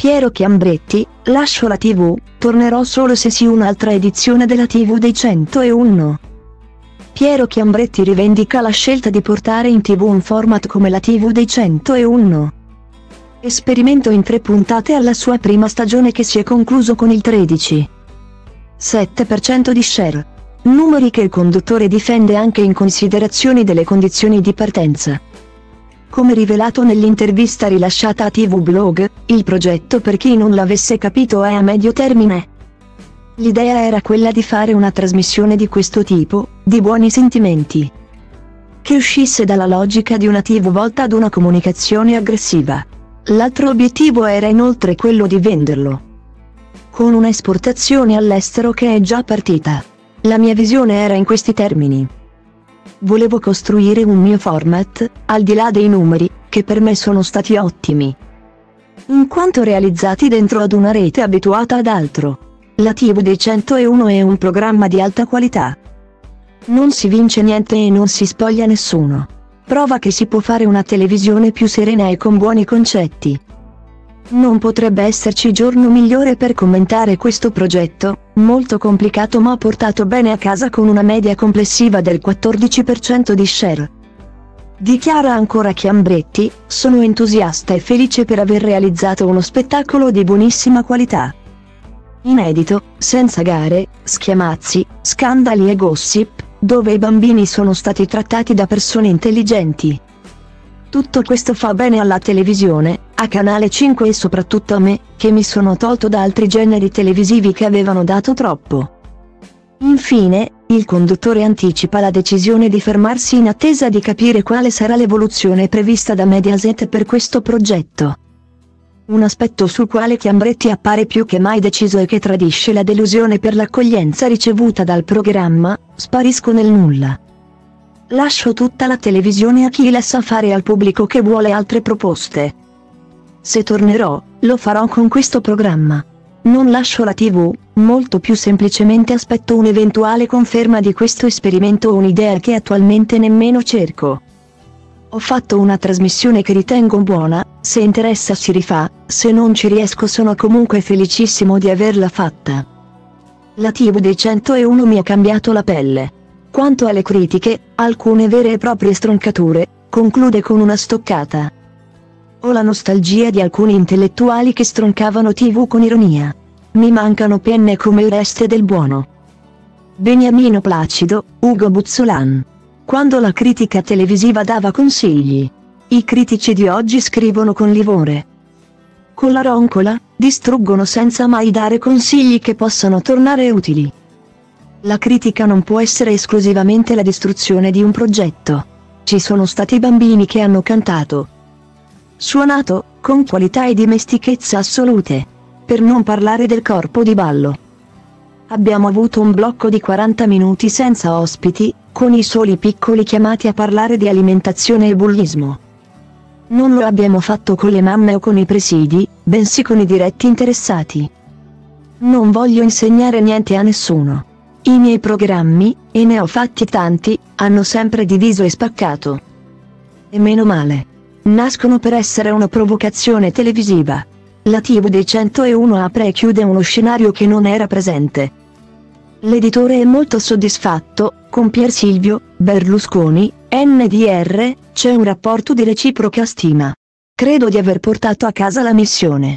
Piero Chiambretti, lascio la tv, tornerò solo se si un'altra edizione della tv dei 101. Piero Chiambretti rivendica la scelta di portare in tv un format come la tv dei 101. Esperimento in tre puntate alla sua prima stagione che si è concluso con il 13,7% di share. Numeri che il conduttore difende anche in considerazione delle condizioni di partenza. Come rivelato nell'intervista rilasciata a TV Blog, il progetto per chi non l'avesse capito è a medio termine. L'idea era quella di fare una trasmissione di questo tipo, di buoni sentimenti. Che uscisse dalla logica di una TV volta ad una comunicazione aggressiva. L'altro obiettivo era inoltre quello di venderlo. Con una esportazione all'estero che è già partita. La mia visione era in questi termini. Volevo costruire un mio format, al di là dei numeri, che per me sono stati ottimi. In quanto realizzati dentro ad una rete abituata ad altro. La TV dei 101 è un programma di alta qualità. Non si vince niente e non si spoglia nessuno. Prova che si può fare una televisione più serena e con buoni concetti. Non potrebbe esserci giorno migliore per commentare questo progetto, molto complicato ma portato bene a casa con una media complessiva del 14% di share. Dichiara ancora Chiambretti, sono entusiasta e felice per aver realizzato uno spettacolo di buonissima qualità. Inedito, senza gare, schiamazzi, scandali e gossip, dove i bambini sono stati trattati da persone intelligenti. Tutto questo fa bene alla televisione, a Canale 5 e soprattutto a me, che mi sono tolto da altri generi televisivi che avevano dato troppo. Infine, il conduttore anticipa la decisione di fermarsi in attesa di capire quale sarà l'evoluzione prevista da Mediaset per questo progetto. Un aspetto sul quale Chiambretti appare più che mai deciso e che tradisce la delusione per l'accoglienza ricevuta dal programma, sparisco nel nulla. Lascio tutta la televisione a chi la sa fare al pubblico che vuole altre proposte. Se tornerò, lo farò con questo programma. Non lascio la tv, molto più semplicemente aspetto un'eventuale conferma di questo esperimento o un'idea che attualmente nemmeno cerco. Ho fatto una trasmissione che ritengo buona, se interessa si rifà, se non ci riesco sono comunque felicissimo di averla fatta. La TV dei 101 mi ha cambiato la pelle. Quanto alle critiche, alcune vere e proprie stroncature, conclude con una stoccata. Ho la nostalgia di alcuni intellettuali che stroncavano TV con ironia. Mi mancano penne come il reste del buono. Beniamino Placido, Ugo Buzzolan. Quando la critica televisiva dava consigli. I critici di oggi scrivono con livore. Con la roncola, distruggono senza mai dare consigli che possano tornare utili. La critica non può essere esclusivamente la distruzione di un progetto. Ci sono stati bambini che hanno cantato, suonato, con qualità e dimestichezza assolute. Per non parlare del corpo di ballo. Abbiamo avuto un blocco di 40 minuti senza ospiti, con i soli piccoli chiamati a parlare di alimentazione e bullismo. Non lo abbiamo fatto con le mamme o con i presidi, bensì con i diretti interessati. Non voglio insegnare niente a nessuno. I miei programmi, e ne ho fatti tanti, hanno sempre diviso e spaccato. E meno male. Nascono per essere una provocazione televisiva. La TV dei 101 apre e chiude uno scenario che non era presente. L'editore è molto soddisfatto, con Pier Silvio, Berlusconi, NDR, c'è un rapporto di reciproca stima. Credo di aver portato a casa la missione.